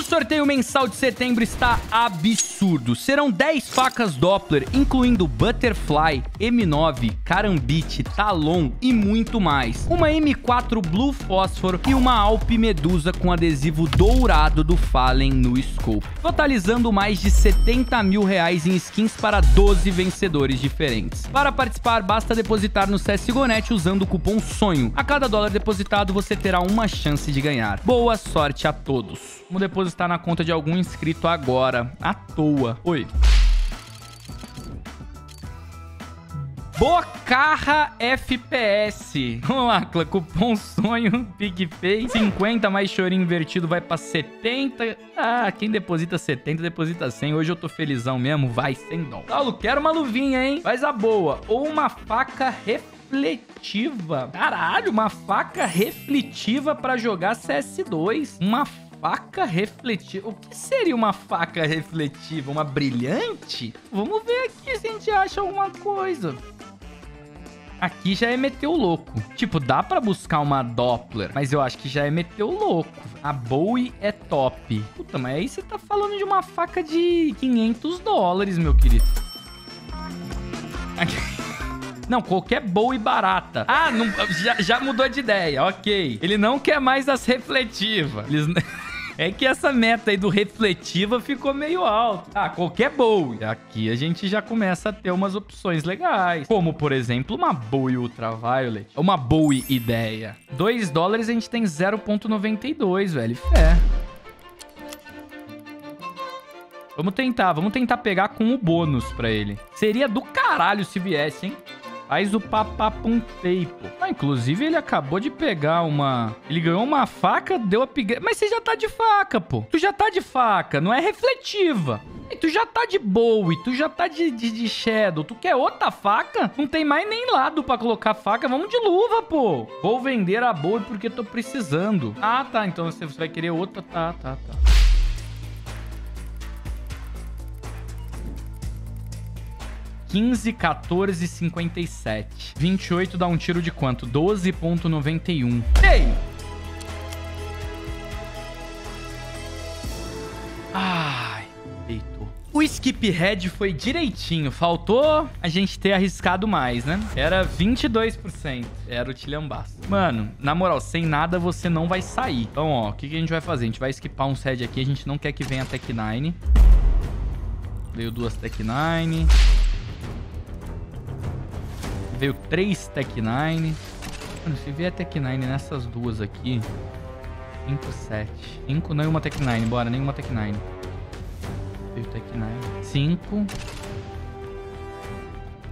o sorteio mensal de setembro está absurdo. Serão 10 facas Doppler, incluindo Butterfly, M9, Carambite, Talon e muito mais. Uma M4 Blue Fósforo e uma Alp Medusa com adesivo dourado do Fallen no Scope. Totalizando mais de 70 mil reais em skins para 12 vencedores diferentes. Para participar, basta depositar no CSGONET usando o cupom SONHO. A cada dólar depositado, você terá uma chance de ganhar. Boa sorte a todos. Vamos depositar na conta de algum inscrito agora, à toa. Oi. Bocarra FPS. Vamos lá, Clã. Cupom sonho, PicPay. 50 mais chorinho invertido vai pra 70. Ah, quem deposita 70, deposita 100. Hoje eu tô felizão mesmo. Vai, 100 dólares. Paulo, quero uma luvinha, hein? Faz a boa. Ou uma faca refletiva. Caralho, uma faca refletiva pra jogar CS2. Uma faca refletiva. O que seria uma faca refletiva? Uma brilhante? Vamos ver aqui se a gente acha alguma coisa. Aqui já é meter o louco. Tipo, dá pra buscar uma Doppler, mas eu acho que já é meter o louco. A Bowie é top. Puta, mas aí você tá falando de uma faca de 500 dólares, meu querido. Aqui. Não, qualquer Bowie barata. Ah, não, já, já mudou de ideia, ok. Ele não quer mais as refletivas. Eles... É que essa meta aí do refletiva ficou meio alto. Ah, qualquer Bowie. Aqui a gente já começa a ter umas opções legais. Como, por exemplo, uma Bowie Ultraviolet. Uma Bowie Ideia. 2 dólares a gente tem 0.92, velho. Fé. Vamos tentar, vamos tentar pegar com o bônus pra ele. Seria do caralho se viesse, hein? Faz o papapuntei, pô. Ah, inclusive, ele acabou de pegar uma... Ele ganhou uma faca, deu upgrade... Mas você já tá de faca, pô. Tu já tá de faca, não é refletiva. E tu já tá de Bowie, tu já tá de, de, de, Shadow. Tu quer outra faca? Não tem mais nem lado pra colocar faca. Vamos de luva, pô. Vou vender a Bowie porque tô precisando. Ah, tá. Então você vai querer outra. Tá, tá, tá. 15, 14, 57. 28 dá um tiro de quanto? 12.91. Ei! Ai, deitou. O skip head foi direitinho. Faltou a gente ter arriscado mais, né? Era 22%. Era o tilhambaço. Mano, na moral, sem nada você não vai sair. Então, ó, o que, que a gente vai fazer? A gente vai skipar um head aqui. A gente não quer que venha Tech 9. Veio duas Tech 9. Veio três Tech 9. Mano, se vier Tech 9 nessas duas aqui... 5, 7. 5 não e uma Tech 9. Bora, nenhuma Tech 9. Veio Tech 9. 5.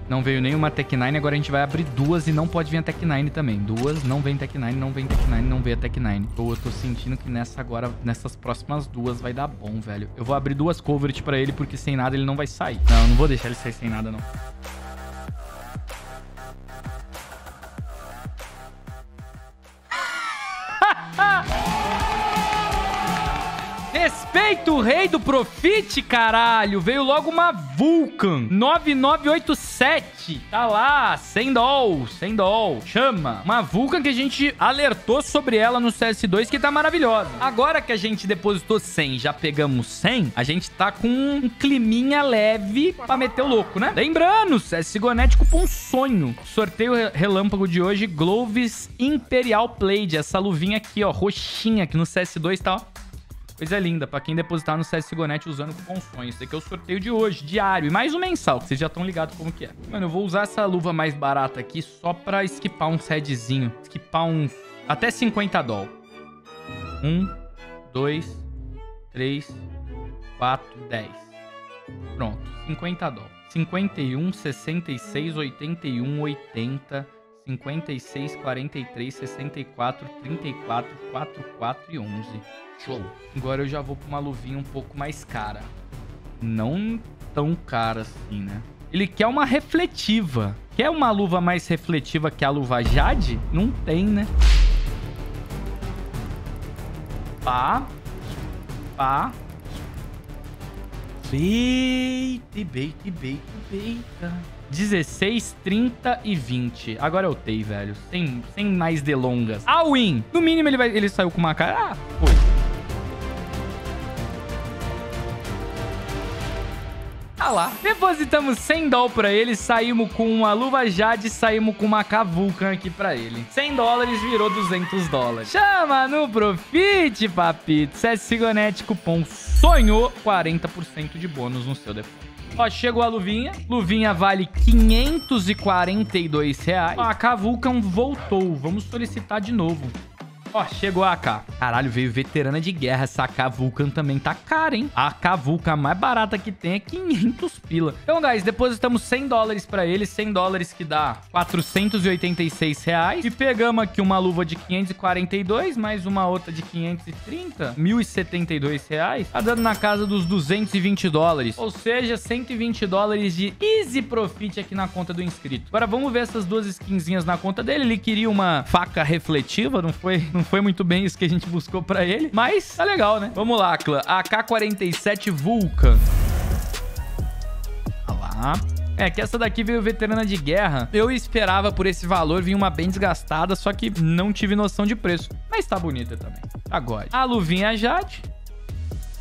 Não veio nenhuma Tech 9. Agora a gente vai abrir duas e não pode vir a Tech 9 também. Duas, não vem Tech 9, não vem Tech 9, não vem a Tech 9. Eu tô sentindo que nessa agora, nessas próximas duas vai dar bom, velho. Eu vou abrir duas coverage pra ele porque sem nada ele não vai sair. Não, eu não vou deixar ele sair sem nada, não. 啊 Respeita o rei do Profit, caralho. Veio logo uma Vulcan 9987. Tá lá, sem doll, sem doll. Chama. Uma Vulcan que a gente alertou sobre ela no CS2 que tá maravilhosa. Agora que a gente depositou 100, já pegamos 100, a gente tá com um climinha leve pra meter o louco, né? Lembrando, CSGONET cupom sonho. Sorteio relâmpago de hoje, Gloves Imperial Plate. Essa luvinha aqui, ó, roxinha, que no CS2 tá, ó Coisa linda, pra quem depositar no CSGONET usando cupom sonho. Esse aqui é o sorteio de hoje, diário. E mais um mensal, que vocês já estão ligados como que é. Mano, eu vou usar essa luva mais barata aqui só pra esquipar um sedzinho. Esquipar uns... Até 50 doll. Um, dois, três, quatro, dez. Pronto, 50 doll. 51, 66, 81, 80... 56, 43, 64, 34, 44 e 11. Show. Agora eu já vou pra uma luvinha um pouco mais cara. Não tão cara assim, né? Ele quer uma refletiva. Quer uma luva mais refletiva que a luva Jade? Não tem, né? Pá. Pá. Beite, beite, beite, beita. 16, 30 e 20. Agora eu tei, velho. Sem, sem mais delongas. A win! No mínimo, ele, vai, ele saiu com uma cara... Ah, foi. Ah lá. Depositamos 100 dólares pra ele, saímos com uma luva jade, saímos com uma cavulcan aqui pra ele. 100 dólares virou 200 dólares. Chama no Profit, papito. CSGonet, cupom SONHO, 40% de bônus no seu depósito. Ó, chegou a luvinha. Luvinha vale 542 reais. Ó, a Cavulcan voltou. Vamos solicitar de novo. Ó, chegou a AK. Caralho, veio veterana de guerra. Essa AK Vulcan também tá cara, hein? A AK Vulcan mais barata que tem é 500 pila. Então, guys, depositamos 100 dólares pra ele. 100 dólares que dá 486 reais. E pegamos aqui uma luva de 542, mais uma outra de 530. 1.072 reais. Tá dando na casa dos 220 dólares. Ou seja, 120 dólares de easy profit aqui na conta do inscrito. Agora, vamos ver essas duas skinzinhas na conta dele. Ele queria uma faca refletiva, não foi não foi muito bem isso que a gente buscou pra ele. Mas tá legal, né? Vamos lá, clã. AK-47 Vulcan. Olha lá. É, que essa daqui veio veterana de guerra. Eu esperava por esse valor vir uma bem desgastada, só que não tive noção de preço. Mas tá bonita também. Agora, a luvinha Jade.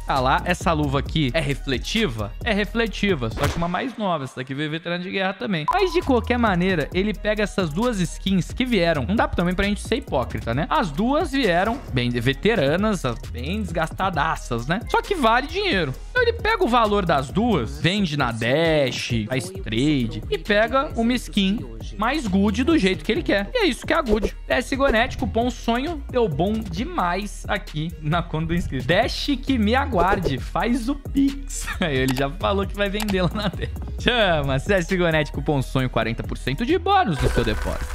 Ah lá, essa luva aqui é refletiva? É refletiva, só que uma mais nova. Essa daqui veio veterano de guerra também. Mas de qualquer maneira, ele pega essas duas skins que vieram. Não dá também pra gente ser hipócrita, né? As duas vieram bem veteranas, bem desgastadaças, né? Só que vale dinheiro. Então ele pega o valor das duas, vende na Dash, faz trade e pega uma skin mais good do jeito que ele quer. E é isso que é a good. Dash Gonet, cupom sonho, deu bom demais aqui na conta do inscrito. Dash que me aguarda aguarde, faz o Pix. Ele já falou que vai vender lá na tela. Chama, CSGONET cupom sonho 40% de bônus no seu depósito.